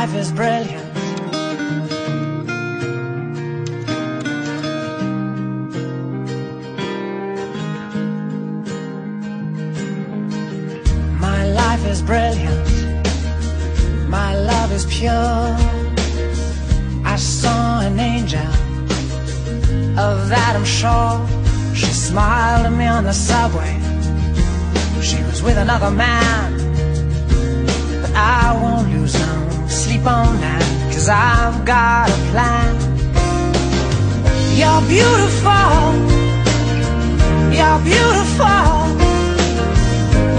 life is brilliant. My life is brilliant. My love is pure. I saw an angel. Of Adam Shaw. She smiled at me on the subway. She was with another man. I've got a plan. You're beautiful. You're beautiful.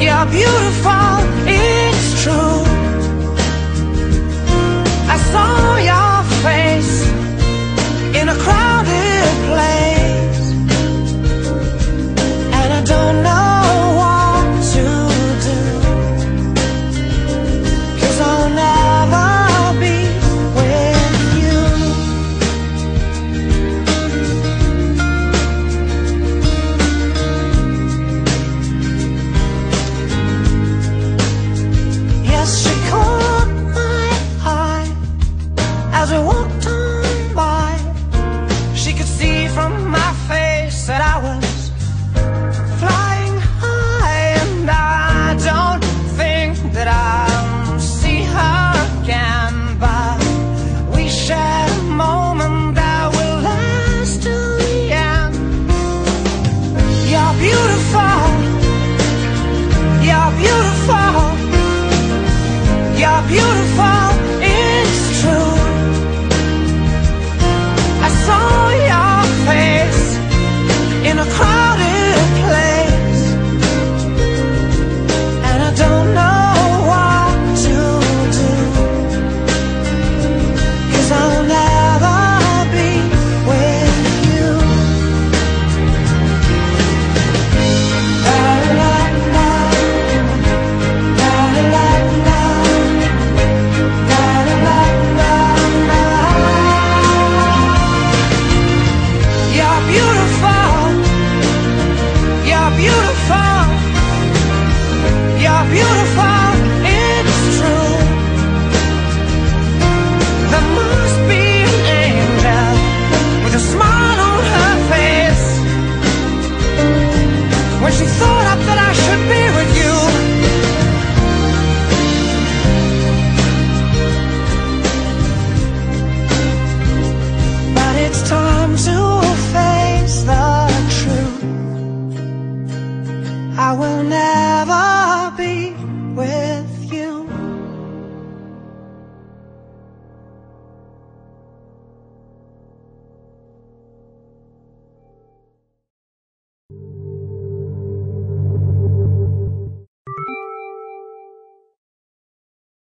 You're beautiful. time to face the truth. I will never